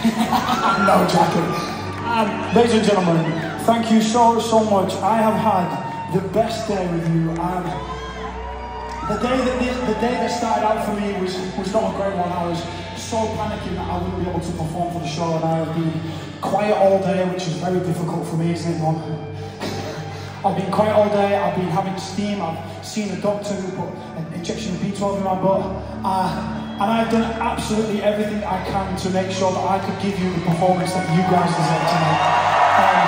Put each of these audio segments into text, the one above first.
no, Jackie. Um, ladies and gentlemen, thank you so, so much. I have had the best day with you. And the day that this, the day that started out for me was, was not a great one. I was so panicking that I wouldn't be able to perform for the show, and I have been quiet all day, which is very difficult for me, isn't it? I've been quiet all day, I've been having steam, I've seen a doctor who put an injection of B12 in my butt, uh, and I've done absolutely everything I can to make sure that I could give you the performance that you guys deserve tonight. Um,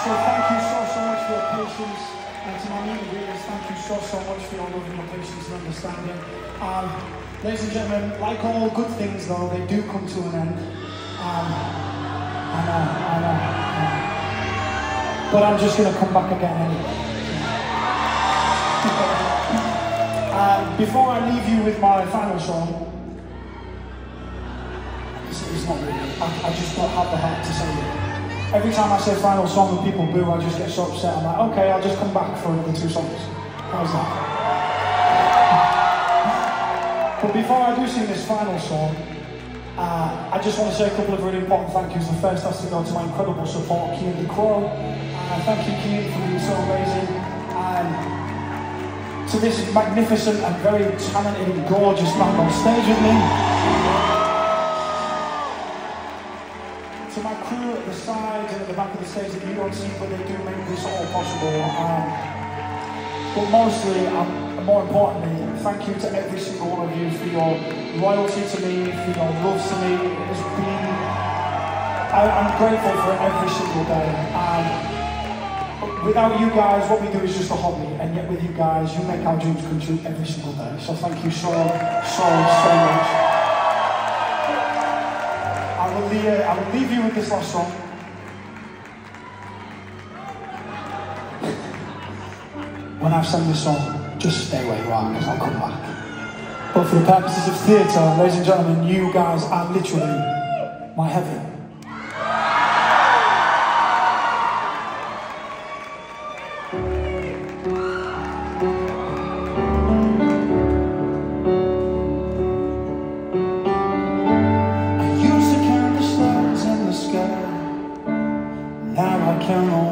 so thank you so, so much for your patience, and to my meeting greeters, thank you so, so much for your love and your patience and understanding. Um, ladies and gentlemen, like all good things though, they do come to an end. Um, I know, I know. But I'm just going to come back again anyway. uh, before I leave you with my final song, it's, it's not really, I, I just don't have the heart to say it. Every time I say final song and people boo, I just get so upset. I'm like, okay, I'll just come back for another two songs. How's that? But before I do sing this final song, uh, I just want to say a couple of really important thank yous. The first has to go to my incredible support, Keane the Crow. Uh, thank you, Keane, for being so amazing. And to this magnificent and very talented and gorgeous man on stage with me. To my crew at the sides and at the back of the stage that you don't see, but they do make this all possible. Um, but mostly, um, more importantly, thank you to every single one of you for your loyalty to me, for your love to me. It has been, I, am grateful for every single day. Um, without you guys, what we do is just a hobby, and yet with you guys, you make our dreams come true every single day. So thank you so, so, so much. I will leave, uh, I will leave you with this last song. When I've sung this song, just stay where you are because I'll come back. But for the purposes of theatre, ladies and gentlemen, you guys are literally my heaven. Now